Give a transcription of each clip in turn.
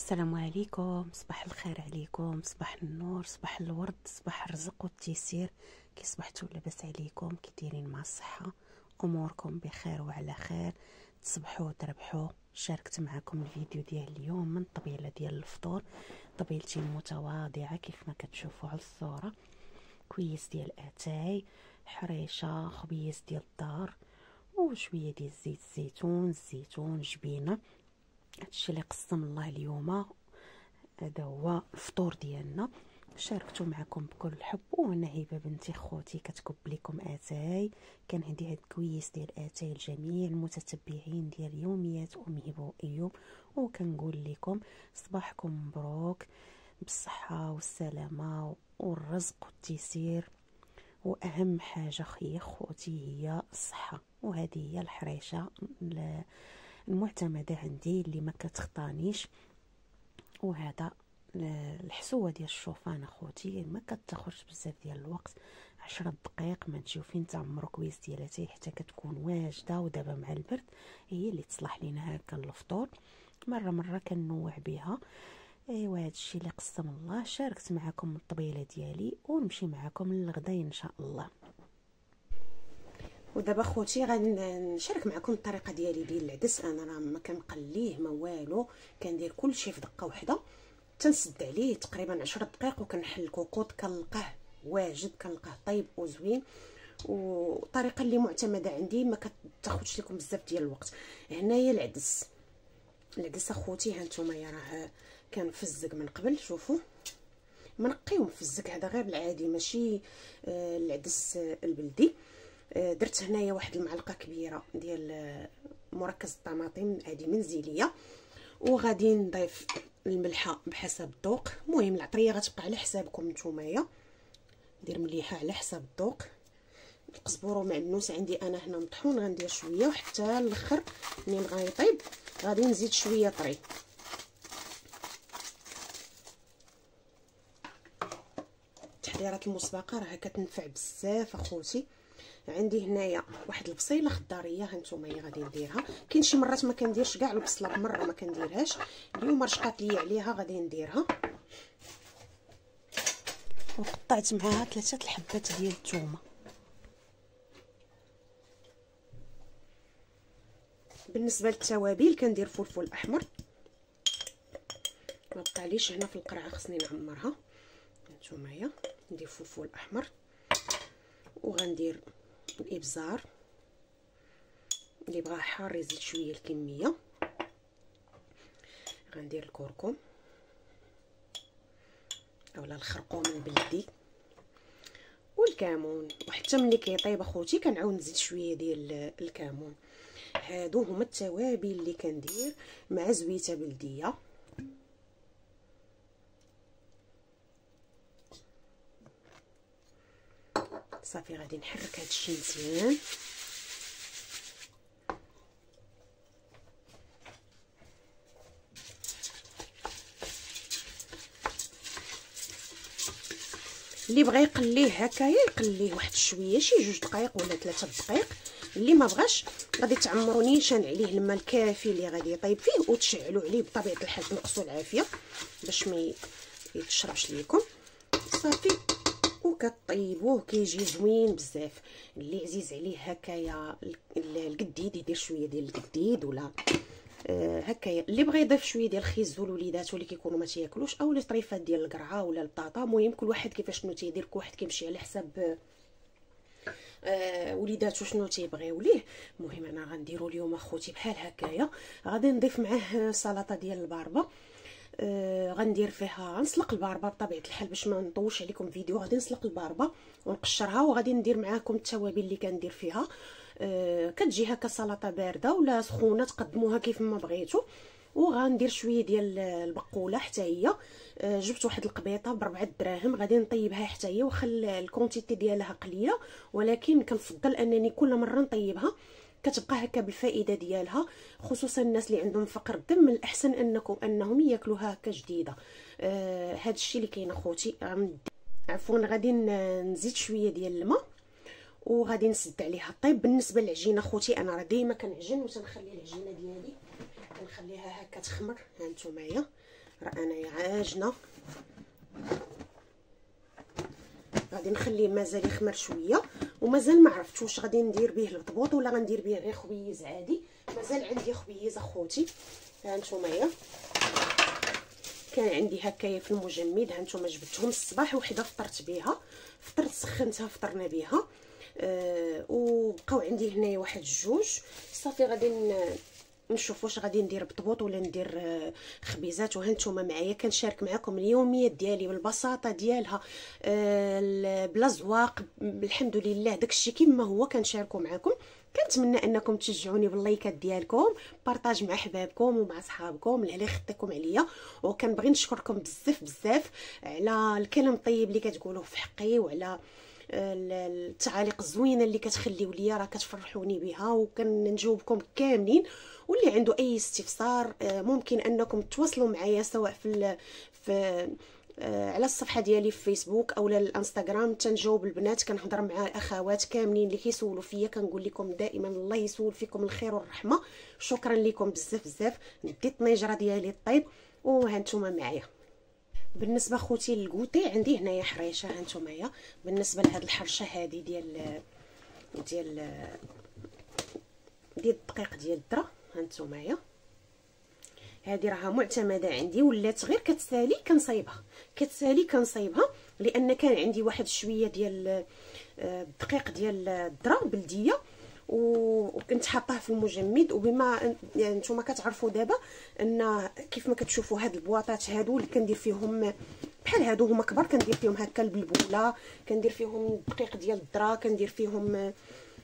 السلام عليكم. صباح الخير عليكم. صباح النور صباح الورد صباح الرزق والتيسير. كي صبحتوا لاباس عليكم كي دايرين مع الصحة. أموركم بخير وعلى خير. تصبحوا وتربحوا. شاركت معكم الفيديو ديال اليوم من طبيلة ديال الفطور. طبيلتي متواضعه كيف ما كتشوفوا على الصورة. كويس ديال أتاي حريشة خبيز ديال الدار وشوية ديال زيت الزيتون الزيتون جبينة. هادشي اللي قسم الله اليوم هذا هو الفطور ديالنا. شاركتو معكم بكل الحب وأنا هبه بنتي خوتي كتكب لكم آتاي. كان عندي هاد الكويس ديال آتاي الجميع المتتبعين ديال يوميات أم هبة وأيوب. وكنقول لكم صباحكم مبروك بالصحة والسلامة والرزق والتيسير. وأهم حاجة خيي خوتي هي الصحة وهذه هي الحريشة المعتمدة عندي اللي ما كتخطانيش. وهذا الحسوة ديال الشوفان أخوتي ما كتاخذش بزاف ديال الوقت. عشرة دقائق ما تجيو فين كويس ديالها حتى كتكون واجدة ودابا مع البرد. هي اللي تصلح لينا هكا الفطور. مرة مرة كنوع بها. إيوا هادشي اللي قسم الله. شاركت معكم الطبيلة ديالي ونمشي معكم للغدا إن شاء الله. ودابا خوتي غادي نشارك معكم الطريقة ديالي ديال العدس. أنا راه ما كنقليه ما والو. كندير كلشي في دقة واحدة تنسد عليه تقريبا عشرة دقائق وكنحل الكوكوط. كنلقاه واجد كنلقاه طيب وزوين. وطريقة اللي معتمدة عندي ما كتاخذش لكم بزاف ديال الوقت. هنايا العدس. العدس أخوتي ها نتوما راه كان فزق من قبل شوفوا. منقي ومفزق هذا غير العادي ماشي آه العدس البلدي. درت هنايا واحد المعلقة كبيرة ديال آه، مركز الطماطم عادي منزليه وغادي نضيف الملحة بحسب الذوق. المهم العطرية غتبقى على حسابكم نتومايا. ندير مليحة على حساب الذوق. القزبور ومعنوس عندي أنا هنا مطحون غندير شوية وحتى الآخر منين غيطيب. غادي نزيد شوية طري. تحضيرات المسبقة راه كتنفع بزاف أخوتي. عندي هنايا واحد البصيلة خضارية هانتوما غادي نديرها. كاين شي مرات ما كنديرش كاع البصلة مرة ما كنديرهاش. اليوم رشقات لي عليها غادي نديرها. وقطعت معاها ثلاثة الحبات ديال الثومه بالنسبة للتوابل كندير فلفل أحمر. ما بقاليش هنا في القرعة خصني نعمرها. هانتوما ندير فلفل أحمر. وغندير الإبزار. اللي بغا حار يزيد شوية الكمية. غندير الكركم. أولا الخرقوم البلدي. والكمون. وحتى ملي كيطيب أخوتي كنعاود نزيد شوية ديال الكمون. هادو هما التوابل اللي كندير مع زويتة بلدية. صافي غادي نحرك هاد الشيء مزيان. اللي بغى يقليه هكايا يقليه واحد شوية شي جوج دقائق ولا ثلاثة دقائق اللي ما بغاش غادي تعمروا نيشان عليه الماء الكافي اللي غادي يطيب فيه وتشعلوا عليه بطبيعة الحال تنقصوا العافية باش ما يتشربش ليكم. صافي. وكطيبوه كيجي زوين بزاف. اللي عزيز عليه هكايا القديد يدير شوية ديال القديد ولا آه هكايا. اللي بغى يضيف شوية ديال الخيزول وليداتو اللي كيكونوا ما تياكلوش أو لي طريفات ديال القرعة ولا البطاطا المهم كل واحد كيفاش شنو تيدير كل واحد كيمشي على حساب آه وليداتو شنو تيبغيو ليه المهم أنا غنديرو اليوم أخوتي بحال هكايا. غادي نضيف معاه سلطة ديال الباربة. آه غندير فيها نسلق الباربة بطبيعة الحال باش ما نطولش عليكم فيديو غادي نسلق الباربة ونقشرها وغادي ندير معاكم التوابل اللي كندير فيها. آه كتجي هكا سلطة باردة ولا سخونة تقدموها كيف ما بغيتو وغندير شوية ديال البقولة حتى هي. آه جبت واحد القبيطة بربعة دراهم غادي نطيبها حتى هي واخا ال quantité ديالها قليلة. ولكن كنفضل أنني كل مرة نطيبها. كتبقى هكا بالفائدة ديالها خصوصا الناس اللي عندهم فقر الدم من الأحسن انكم أنهم ياكلوها هكا جديدة. آه هذا الشيء اللي كاين أخوتي عفوا غادي نزيد شوية ديال الماء وغادي نسد عليها طيب بالنسبة للعجينة أخوتي أنا راه ديما كنعجن وتنخلي العجينة ديالي كنخليها هكا تخمر. ها نتومايا راه انايا عاجنة. غادي نخليه مازال يخمر شوية. ومازال ما عرفتش واش غادي ندير به البطبوط ولا غندير به غير خبيز عادي. مازال عندي خبيز اخوتي. ها نتوما كان عندي هكايا في المجمد. ها نتوما جبتهم الصباح وحده فطرت بها فطرت سخنتها فطرنا بها أه وبقاو عندي هنايا واحد جوج. صافي غادي نشوف واش غادي ندير بطبوط ولا ندير آه، خبيزات. وها نتوما معايا كنشارك معكم اليوميات ديالي بالبساطه ديالها. آه، بلا زواق. الحمد لله داكشي كما هو كنشاركو معكم كنتمنى أنكم تشجعوني باللايكات ديالكم بارطاج مع حبابكم ومع صحابكم اللي خطيكم عليا. وكنبغي نشكركم بزاف بزاف على الكلام الطيب اللي كتقولوه في حقي وعلى التعاليق الزوينة اللي كتخليو ليا راه كتفرحوني بها وكنجاوبكم كاملين. واللي عنده أي استفسار آه، ممكن أنكم تواصلوا معايا سواء في في آه، على الصفحة ديالي في فيسبوك أو الإنستغرام. تنجاوب البنات كنهضر مع الأخوات كاملين اللي كيسولوا فيا. كنقول لكم دائما الله يسول فيكم الخير والرحمة. شكرا لكم بزاف بزاف. نديت الطنيجرة ديالي الطيب. وها نتوما معايا. بالنسبة خوتي للكوتي عندي هنايا حريشة ها نتوما بالنسبة لهاد الحرشة هذه ديال ديال ديال الدقيق ديال الذره ها نتوما هذه راها معتمدة عندي ولات غير كتسالي كنصايبها. كتسالي كنصايبها لأن كان عندي واحد شوية ديال آه، الدقيق ديال الذره بلدية. وكنت حاطاه في المجمد. وبما يعني نتوما كتعرفوا دابا إن كيف ما كتشوفوا هاد البواطات هادو اللي كندير فيهم بحال هادو هما كبار كندير فيهم هكا البلبوله كندير فيهم الدقيق ديال الذره كندير فيهم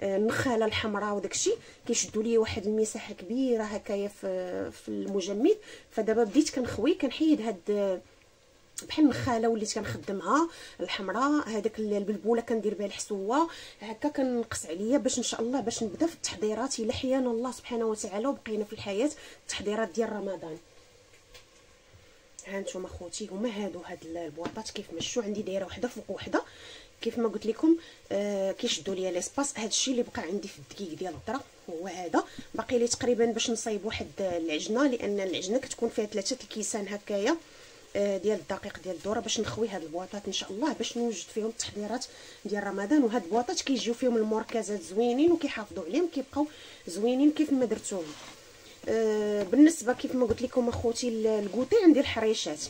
آه، النخالة الحمراء وداكشي. كيشدوا لي واحد المساحة كبيرة هكايا في في المجمد. فدابا بديت كنخوي كنحيد هاد بحال النخاله وليت كنخدمها الحمراء هذاك البلبوله كندير بها الحسوه هكا كنقص عليا باش إن شاء الله باش نبدا في التحضيرات إلا حيانا الله سبحانه وتعالى وبقينا في الحياة التحضيرات ديال رمضان. ها نتوما خوتي هما هادو هاد البواطات كيف مشوا عندي دايرة وحدة فوق وحدة. كيف ما قلت لكم آه كيشدوا ليا l'espace هذا الشيء اللي بقى عندي في الدقيق ديال الذره هو هذا. باقي لي تقريبا باش نصايب واحد العجنة لأن العجنة كتكون فيها ثلاثة الكيسان هكايا. ديال الدقيق ديال الذرة باش نخوي هاد البواطات إن شاء الله باش نوجد فيهم التحضيرات ديال رمضان. وهاد البواطات كيجيو فيهم المركزات زوينين وكيحافظوا عليهم كيبقاو زوينين كيف ما درتوهم. آه بالنسبة كيف ما قلت لكم أخوتي ال goûter عندي الحريشات.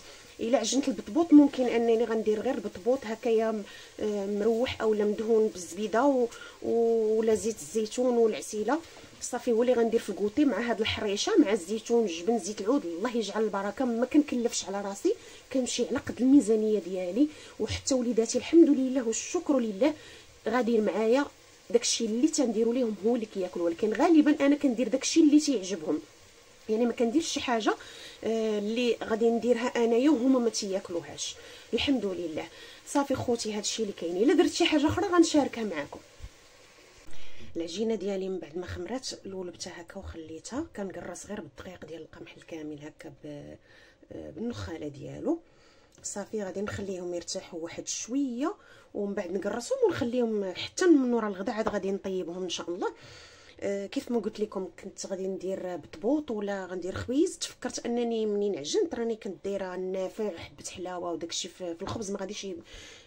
إلا عجنت البطبوط ممكن أنني غندير غير البطبوط هكايا آه، مروح اولا مدهون بالزبيدة ولا زيت الزيتون والعسيلة. صافي هو اللي غندير في الكوتي مع هاد الحريشة مع الزيتون الجبن زيت العود. الله يجعل البركة ما كنكلفش على راسي. كنمشي على قد الميزانية ديالي وحتى وليداتي الحمد لله والشكر لله غاديين معايا. داكشي اللي تنديروا ليهم هو اللي كياكلوا ولكن غالبا أنا كندير داكشي اللي تيعجبهم. يعني ما كنديرش شي حاجة آه، اللي غادي نديرها أنايا وهما ما تياكلوهاش. الحمد لله. صافي خوتي هادشي اللي كاين إلا درت شي حاجة أخرى غنشاركها معكم العجينه ديالي من بعد ما خمرات لولبتها هكا وخليتها. كنقرص غير بالدقيق ديال القمح الكامل هكا آه، بالنخالة ديالو. صافي غادي نخليهم يرتاحوا واحد شوية ومن بعد نقرصهم ونخليهم حتى من ورا الغدا عاد غادي نطيبهم إن شاء الله. آه، كيف ما قلت لكم كنت غادي ندير بطبوط ولا غندير خبيز. تفكرت أنني منين عجنت؟ راني كنت دايرة النافع حبه حلاوة وداكشي في الخبز ما غاديش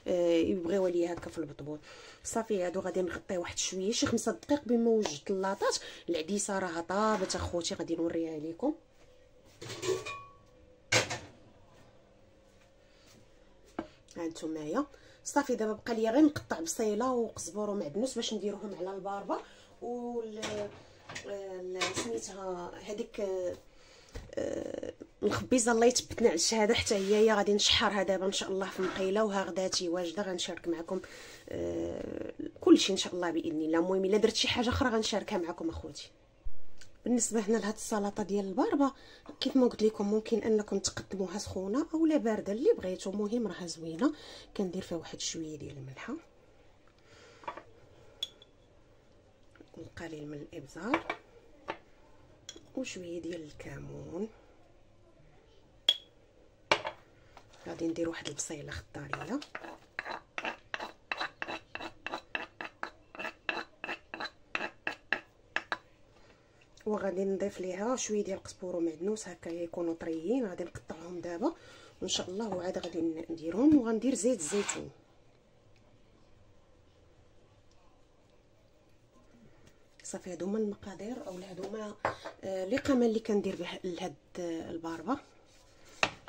يبغيو ليا هكا في البطبوط صافي هادو غادي نغطيه واحد شوية شي خمسة دقائق بما وجدت اللاطات العديسة راها طابت أخوتي غادي نوريها لكم ها نتوما صافي دابا بقى ليا غير نقطع بصيلة وقزبر ومعدنوس باش نديرهم على الباربه و سميتها هذيك الخبيزه الله يثبتنا على الشهادة حتى هي غادي نشحرها دابا إن شاء الله في مقيلة وها غداتي واجدة غنشارك معكم آه، كلشي إن شاء الله بإذن الله. المهم إلا درت شي حاجة أخرى غنشاركها معكم أخوتي. بالنسبة هنا لهاد السلطة ديال الباربه كيف ما قلت لكم ممكن أنكم تقدموها سخونة اولا باردة اللي بغيتو. المهم راها زوينة كندير فيها واحد شوية ديال الملحة. القليل من الابزار وشويه ديال الكمون؟ غادي ندير واحد البصيلة خضاريه وغادي نضيف ليها شوية ديال القزبور ومعدنوس هكا يكونوا طريين غادي نقطعهم دابا. وإن شاء الله وعاد غادي نديرهم وغندير زيت الزيتون. صافي هادو هما المقادير اولا هادو هما آه الاقامه اللي كندير لهاد الباربة.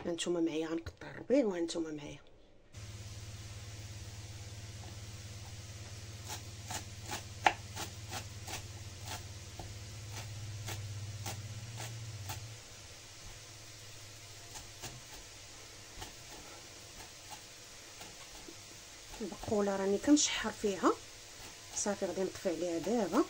هانتوما معايا غنقطع الربيع وهانتوما معايا. البقولة راني كنشحر فيها. صافي غادي نطفي عليها دابا.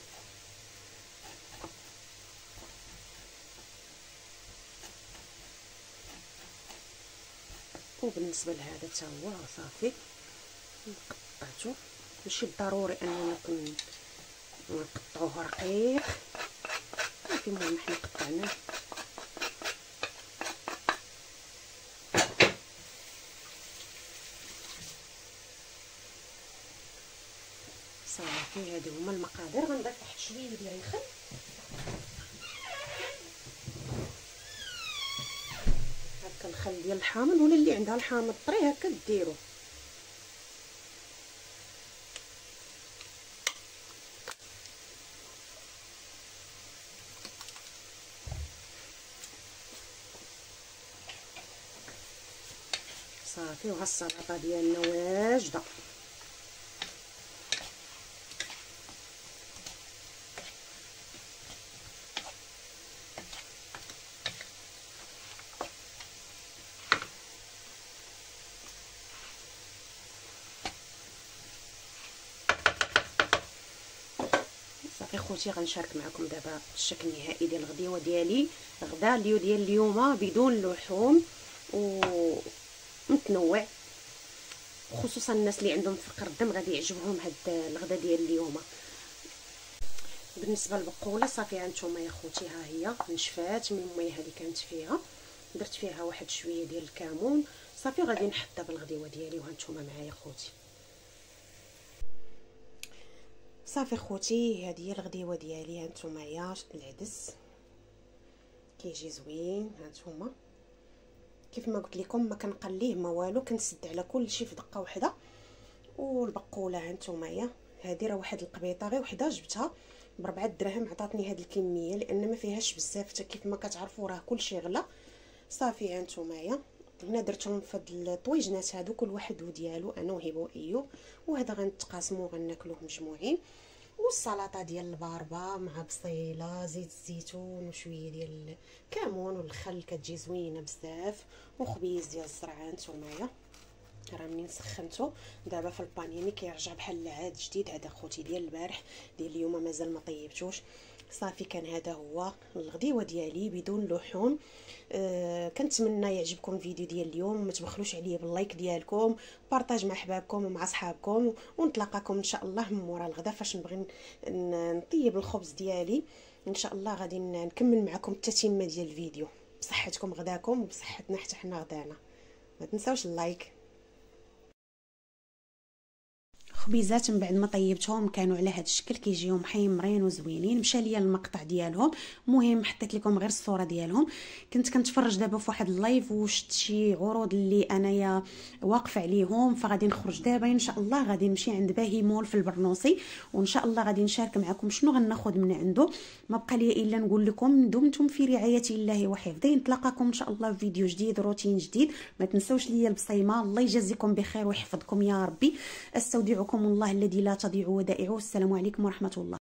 وبالنسبه لهذا حتى هو صافي. قطعته ماشي ضروري أننا نقطعوه رقيق. صافي المهم حنا قطعناه. صافي هادو هما المقادير. غنضيف واحد شوية ديال الخل. الخل ديال الحامض ولا اللي عندها الحامض طري هكا ديرو. صافي وها السلطه ديالنا واجدة. خوتي غنشارك معكم دابا الشكل النهائي ديال الغديوة ديالي. غدا اليو ديال اليوم بدون لحوم ومتنوع خصوصا الناس اللي عندهم فقر الدم غادي يعجبهم هاد الغدا ديال اليوم. بالنسبة للبقولة صافي هانتوما يا خوتي ها هي. نشفات من المياه اللي كانت فيها. درت فيها واحد شوية ديال الكمون صافي غادي نحط دابا الغديوه ديالي وهانتوما معايا خوتي. صافي خوتي هذه هي الغديوة ديالي. هانتوما هي العدس. كيجي زوين. هانتوما كيف ما قلت لكم ما كنقليه ما والو. كنسد على كل شيء في دقة واحدة والبقولة هانتوما هي هذه راه واحد القبيطة غير وحدة جبتها. بربعة دراهم عطاتني هاد الكمية لأن ما فيهاش بزاف. حتى كيف ما كتعرفوا راه كلشي غلا. صافي هانتوما هي هنا درتهم في هاد الطويجنات هادو كل واحد وديالو أنا وهبه وايوب وهذا غنتقاسموا غناكلوه مجموعين. والسلطه ديال الباربة مع بصيلة زيت الزيتون وشوية ديال الكمون والخل كتجي زوينة بزاف. وخبيز ديال الزرع نتوما راه منين سخنته دابا في البانيني كيرجع بحال العاد جديد هذا خوتي ديال البارح ديال اليوم مازال ما طيبتوش. صافي كان هذا هو الغديوه ديالي بدون لحوم. أه كنتمنى يعجبكم الفيديو ديال اليوم. ما تبخلوش عليا باللايك ديالكم. بارطاج مع حبابكم ومع صحابكم ونتلاقاكم إن شاء الله من مورا الغدا فاش نبغي نطيب الخبز ديالي. إن شاء الله غادي نكمل معكم التتمة ديال الفيديو. بصحتكم غداكم وبصحتنا حتى حنا غدانا. ما تنساوش اللايك. خبيزات من بعد ما طيبتهم كانوا على هذا الشكل كيجيو محيمرين وزوينين مشى ليا المقطع ديالهم. المهم حطيت لكم غير الصورة ديالهم. كنت كنتفرج دابا في واحد ال live وشت شي عروض اللي أنايا واقفة عليهم فغادي نخرج دابا. إن شاء الله غادي نمشي عند باهي مول في البرنوسي وإن شاء الله غادي نشارك معكم شنو غناخذ من عنده. ما بقى لي إلا نقول لكم دمتم في رعاية الله وحفظه. نتلاقاكم إن شاء الله في فيديو جديد روتين جديد. ما تنسوش ليا البصيمة. الله يجازيكم بخير ويحفظكم يا ربي. أستودعكم الله الذي لا تضيع ودائعه. السلام عليكم ورحمة الله.